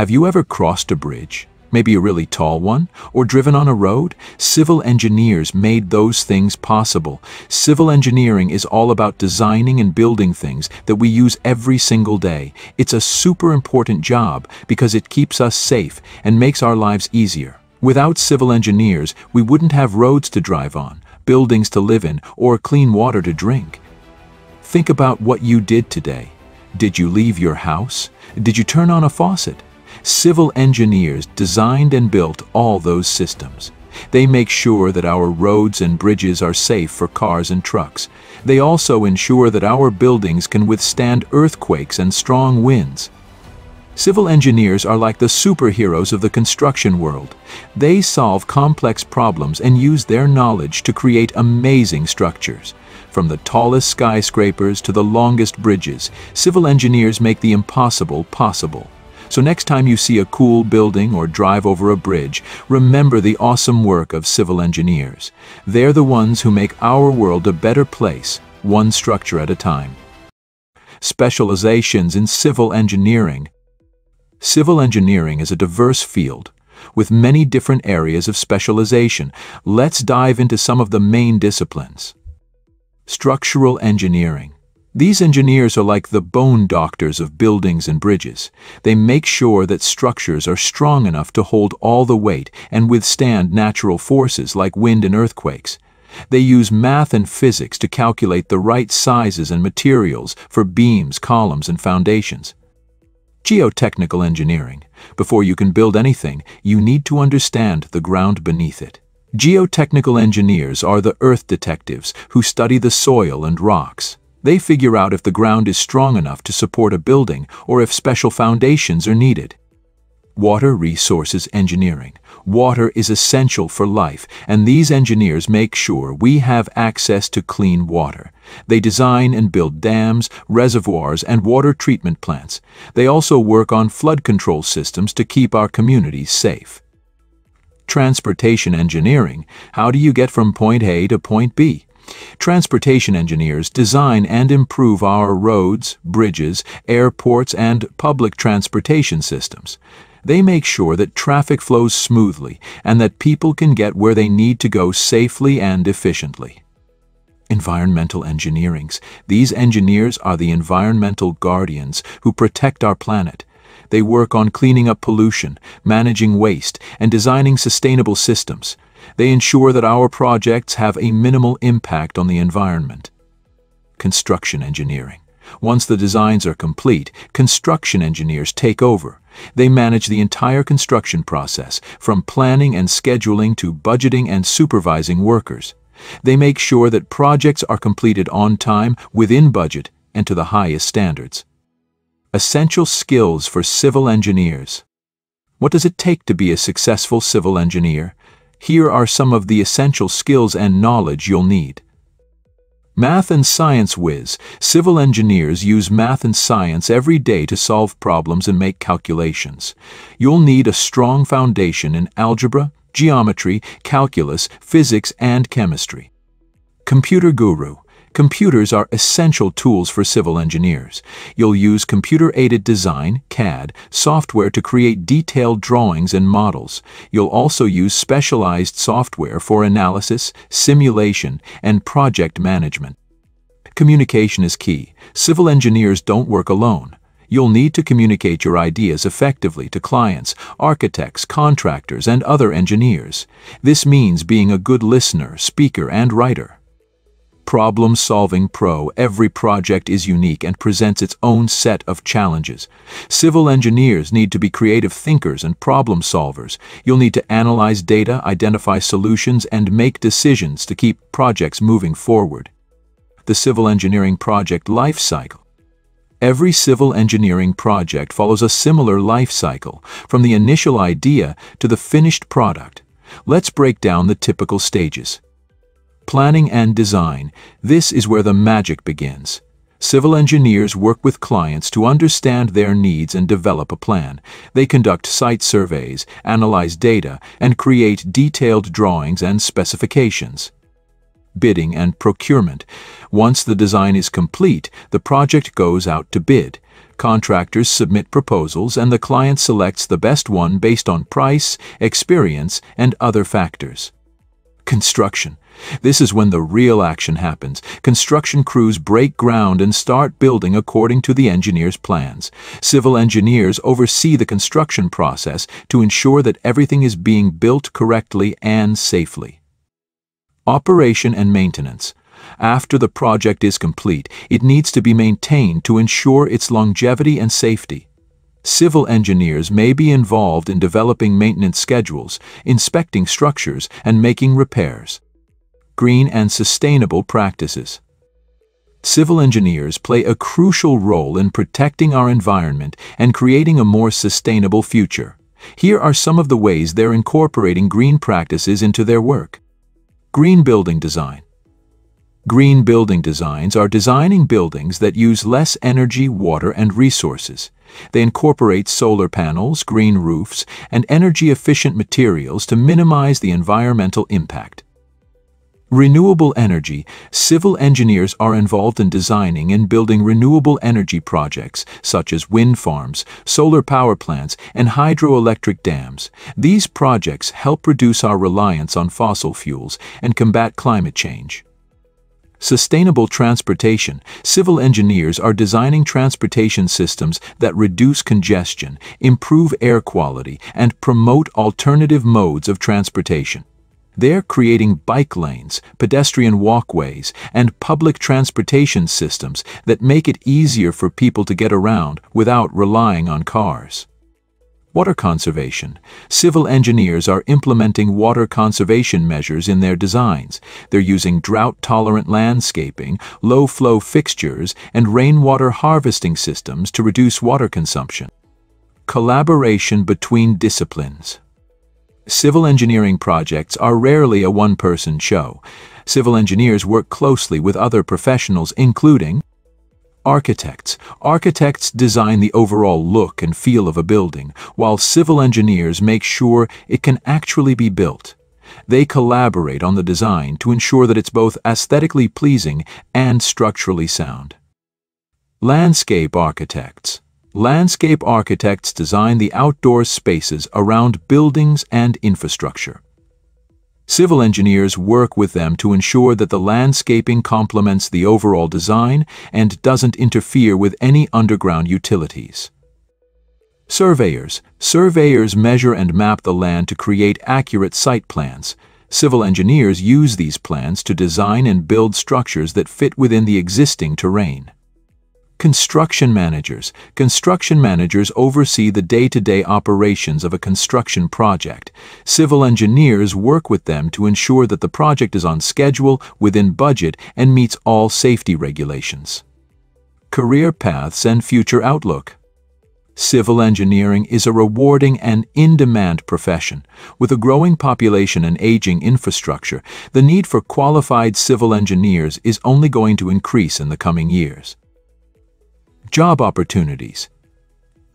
Have you ever crossed a bridge? Maybe a really tall one? Or driven on a road? Civil engineers made those things possible. Civil engineering is all about designing and building things that we use every single day. It's a super important job because it keeps us safe and makes our lives easier. Without civil engineers, we wouldn't have roads to drive on, buildings to live in, or clean water to drink. Think about what you did today. Did you leave your house? Did you turn on a faucet? Civil engineers designed and built all those systems. They make sure that our roads and bridges are safe for cars and trucks. They also ensure that our buildings can withstand earthquakes and strong winds. Civil engineers are like the superheroes of the construction world. They solve complex problems and use their knowledge to create amazing structures. From the tallest skyscrapers to the longest bridges, civil engineers make the impossible possible. So next time you see a cool building or drive over a bridge, remember the awesome work of civil engineers. They're the ones who make our world a better place, one structure at a time. Specializations in civil engineering. Civil engineering is a diverse field with many different areas of specialization. Let's dive into some of the main disciplines. Structural engineering. These engineers are like the bone doctors of buildings and bridges. They make sure that structures are strong enough to hold all the weight and withstand natural forces like wind and earthquakes. They use math and physics to calculate the right sizes and materials for beams, columns, and foundations. Geotechnical engineering. Before you can build anything, you need to understand the ground beneath it. Geotechnical engineers are the earth detectives who study the soil and rocks. They figure out if the ground is strong enough to support a building or if special foundations are needed. Water Resources Engineering. Water is essential for life, and these engineers make sure we have access to clean water. They design and build dams, reservoirs, and water treatment plants. They also work on flood control systems to keep our communities safe. Transportation Engineering. How do you get from point A to point B? Transportation engineers design and improve our roads, bridges, airports, and public transportation systems. They make sure that traffic flows smoothly and that people can get where they need to go safely and efficiently. Environmental engineerings. These engineers are the environmental guardians who protect our planet. They work on cleaning up pollution, managing waste, and designing sustainable systems. They ensure that our projects have a minimal impact on the environment. Construction engineering. Once the designs are complete, construction engineers take over. They manage the entire construction process, from planning and scheduling to budgeting and supervising workers. They make sure that projects are completed on time, within budget, and to the highest standards. Essential skills for civil engineers. What does it take to be a successful civil engineer? Here are some of the essential skills and knowledge you'll need. Math and Science Whiz. Civil engineers use math and science every day to solve problems and make calculations. You'll need a strong foundation in algebra, geometry, calculus, physics, and chemistry. Computer Guru. Computers are essential tools for civil engineers. You'll use computer-aided design, CAD, software to create detailed drawings and models. You'll also use specialized software for analysis, simulation, and project management. Communication is key. Civil engineers don't work alone. You'll need to communicate your ideas effectively to clients, architects, contractors, and other engineers. This means being a good listener, speaker, and writer. Problem Solving Pro, every project is unique and presents its own set of challenges. Civil engineers need to be creative thinkers and problem solvers. You'll need to analyze data, identify solutions, and make decisions to keep projects moving forward. The Civil Engineering Project Life Cycle Every civil engineering project follows a similar life cycle, from the initial idea to the finished product. Let's break down the typical stages. Planning and design, this is where the magic begins. Civil engineers work with clients to understand their needs and develop a plan. They conduct site surveys, analyze data, and create detailed drawings and specifications. Bidding and procurement. Once the design is complete, the project goes out to bid. Contractors submit proposals and the client selects the best one based on price, experience, and other factors. Construction. This is when the real action happens. Construction crews break ground and start building according to the engineer's plans. Civil engineers oversee the construction process to ensure that everything is being built correctly and safely. Operation and maintenance. After the project is complete, it needs to be maintained to ensure its longevity and safety. Civil engineers may be involved in developing maintenance schedules, inspecting structures, and making repairs. Green and sustainable practices. Civil engineers play a crucial role in protecting our environment and creating a more sustainable future. Here are some of the ways they're incorporating green practices into their work. Green building design. Green building designs are designing buildings that use less energy, water, and resources. They incorporate solar panels, green roofs, and energy-efficient materials to minimize the environmental impact. Renewable energy. Civil engineers are involved in designing and building renewable energy projects, such as wind farms, solar power plants, and hydroelectric dams. These projects help reduce our reliance on fossil fuels and combat climate change. Sustainable transportation. Civil engineers are designing transportation systems that reduce congestion, improve air quality, and promote alternative modes of transportation. They're creating bike lanes, pedestrian walkways, and public transportation systems that make it easier for people to get around without relying on cars. Water conservation. Civil engineers are implementing water conservation measures in their designs. They're using drought-tolerant landscaping, low-flow fixtures, and rainwater harvesting systems to reduce water consumption. Collaboration between disciplines. Civil engineering projects are rarely a one-person show. Civil engineers work closely with other professionals including Architects. Architects design the overall look and feel of a building, while civil engineers make sure it can actually be built. They collaborate on the design to ensure that it's both aesthetically pleasing and structurally sound. Landscape architects. Landscape architects design the outdoor spaces around buildings and infrastructure. Civil engineers work with them to ensure that the landscaping complements the overall design and doesn't interfere with any underground utilities. Surveyors. Surveyors measure and map the land to create accurate site plans. Civil engineers use these plans to design and build structures that fit within the existing terrain. Construction managers. Construction managers oversee the day-to-day -day operations of a construction project. Civil engineers work with them to ensure that the project is on schedule, within budget, and meets all safety regulations. Career paths and future outlook. Civil engineering is a rewarding and in-demand profession. With a growing population and aging infrastructure, the need for qualified civil engineers is only going to increase in the coming years. Job opportunities.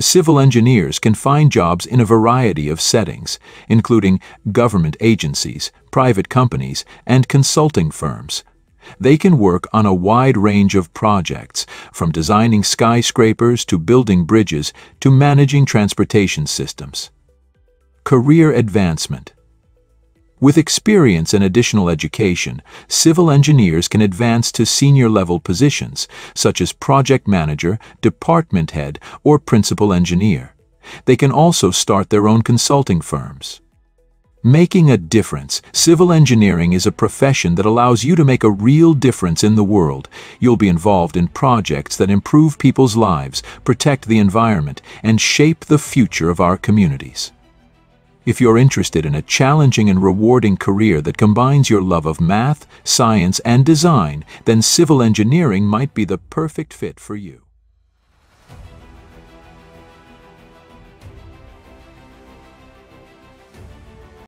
Civil engineers can find jobs in a variety of settings, including government agencies, private companies, and consulting firms. They can work on a wide range of projects, from designing skyscrapers to building bridges to managing transportation systems. Career advancement. With experience and additional education, civil engineers can advance to senior-level positions, such as project manager, department head, or principal engineer. They can also start their own consulting firms. Making a difference. Civil engineering is a profession that allows you to make a real difference in the world. You'll be involved in projects that improve people's lives, protect the environment, and shape the future of our communities. If you're interested in a challenging and rewarding career that combines your love of math, science, and design, then civil engineering might be the perfect fit for you.